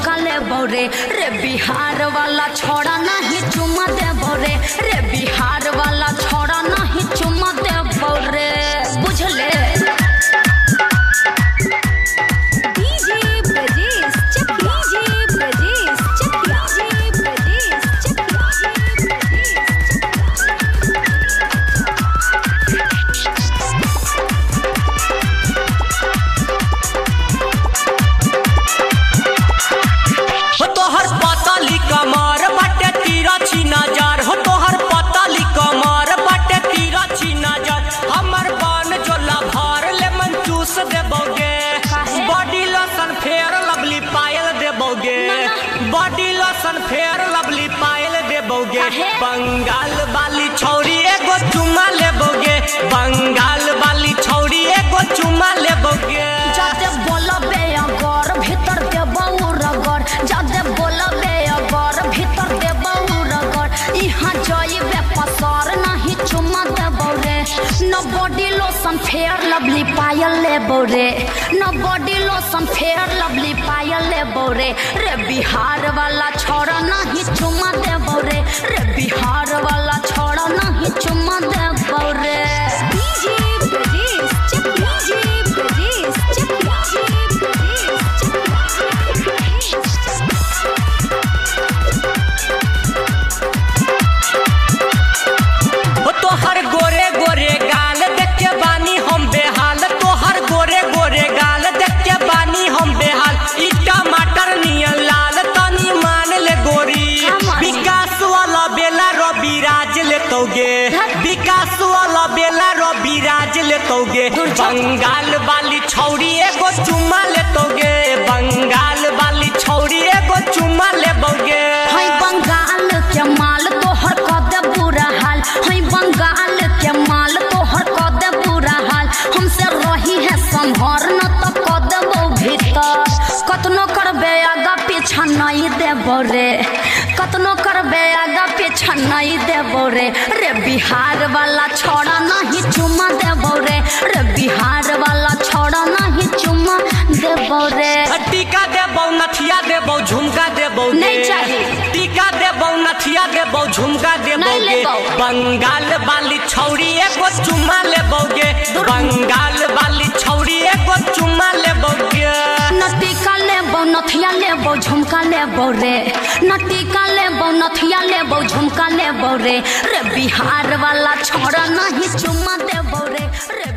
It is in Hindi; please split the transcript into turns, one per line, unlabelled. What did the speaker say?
झुमका ले रे रे बिहार वाला छोड़ा नहीं चुमा दे रे रे
बॉडी लोशन फेयर लवली पायल देबोगे
बोगे
बंगाल वाली छौरी एगो चुमा लेबोगे बंगाल वाली छौरी
न बॉडी लोशन फेयर लवली पायल ले बोरे न बॉडी लोशन फेयर लवली पायल ले रे रे बिहार वाला छोरा नहीं चुमा दे बोरे रे बिहार
तोगे। विकास वाला बेला रवि राज ले तोगे। बंगाल वाली छौरी एगो चुमा ले तोगे। बंगाल वाली छौरी एगो चुमा ले बोगे।
है बंगाल के माल तोहर कदे बुरा हाल। है बंगाल के माल तोहर कदे बुरा हाल। हमसे रही है संभर, न तो कदबो भीतर। कतनो करबे आगा पीछा नहीं देबो रे। कतनो करबे आगा पीछा नहीं देबो रे। रे बिहार वाला छोड़ा नहीं चुमा देबो रे। रे बिहार वाला छोड़ा नहीं चुमा देबो रे।
टीका देबौ नथिया देबौ झुमका देबौ
नहीं चाहिए।
टीका देबौ नथिया देबौ झुमका देबौ
नहीं
गे।
लेबौ।
बंगाल वाली छौरी एगो चुमा लेबौगे बंगाल
झुमका लेबो रे। नटिका बौ नथिया लेबो, झुमका ले रे। रे बिहार वाला छोड़ा नहीं चुमा दे रे